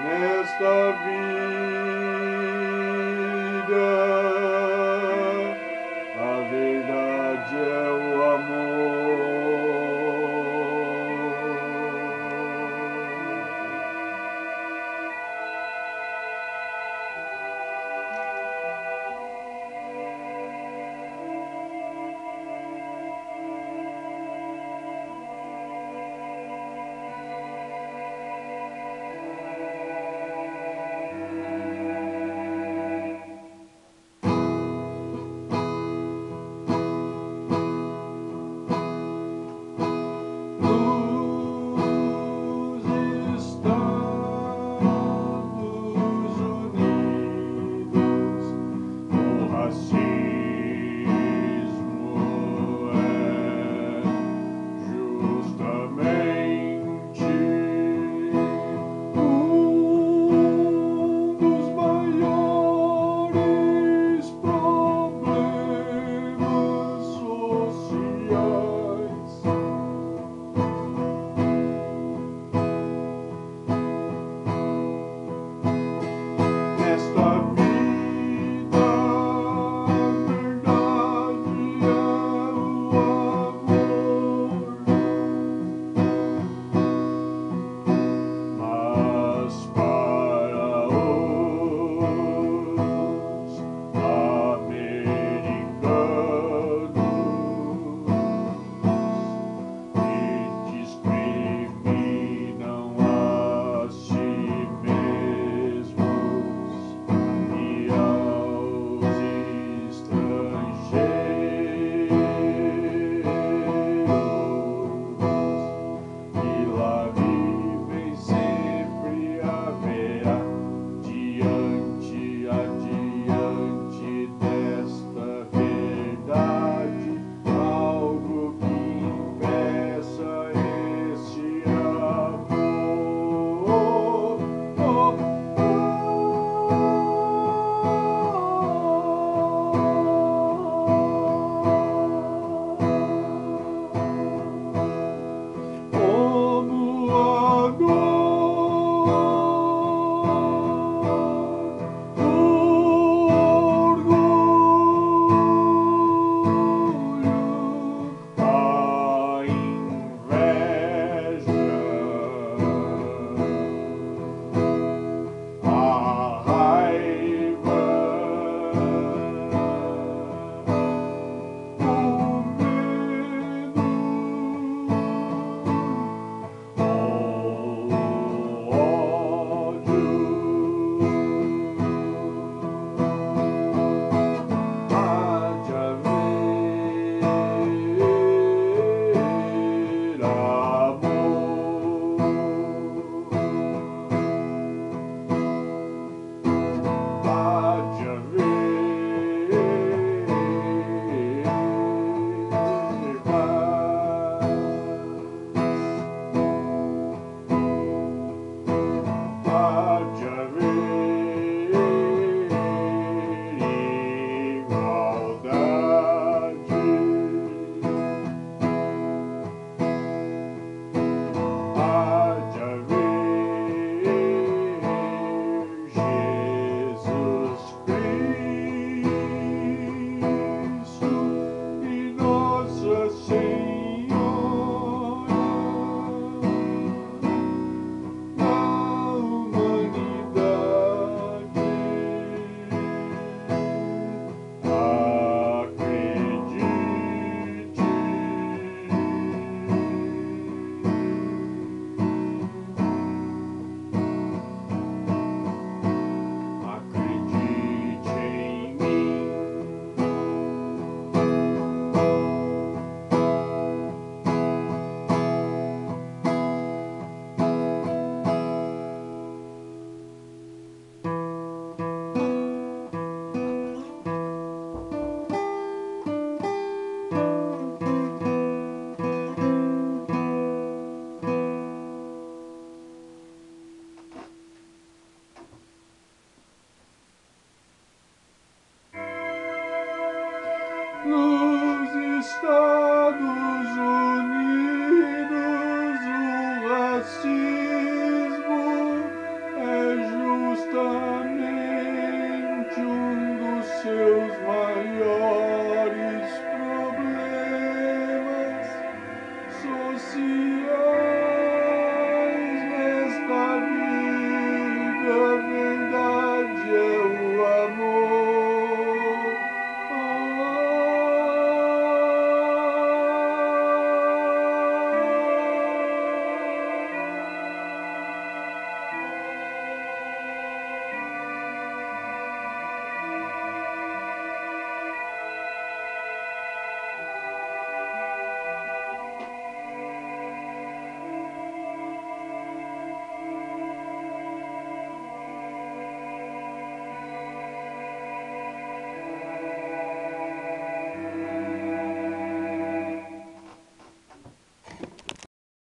Nesta vida. Christ.